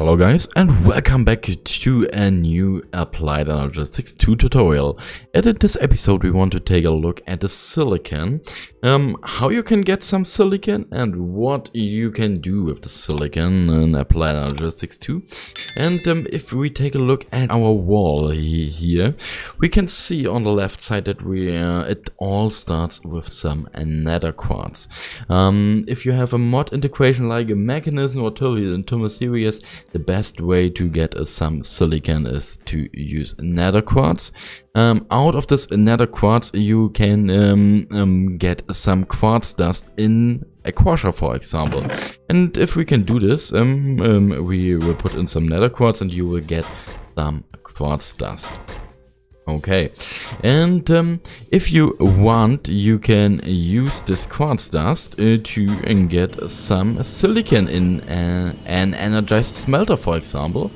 Hello guys and welcome back to a new Applied Energistics 2 tutorial. And in this episode we want to take a look at the silicon, um, how you can get some silicon and what you can do with the silicon in Applied Energistics 2. And um, if we take a look at our wall here, we can see on the left side that we uh, it all starts with some nether quartz. Um, if you have a mod integration like a Mekanism or Turbo Series, the best way to get uh, some silicon is to use nether quartz. Um, out of this nether quartz you can um, um, get some quartz dust in a crusher for example. And if we can do this, um, um, we will put in some nether quartz and you will get some quartz dust. Okay, and um, if you want, you can use this quartz dust uh, to get some silicon in uh, an energized smelter, for example.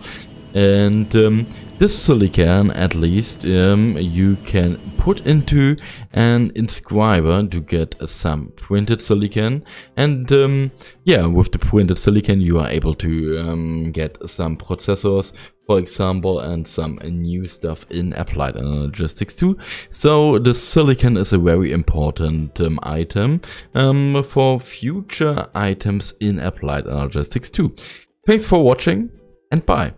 And um, this silicon, at least, um, you can put into an inscriber to get uh, some printed silicon. And um, yeah, with the printed silicon, you are able to um, get some processors, for example, and some new stuff in Applied Energistics too. So the silicon is a very important um, item um, for future items in Applied Energistics too. Thanks for watching and bye.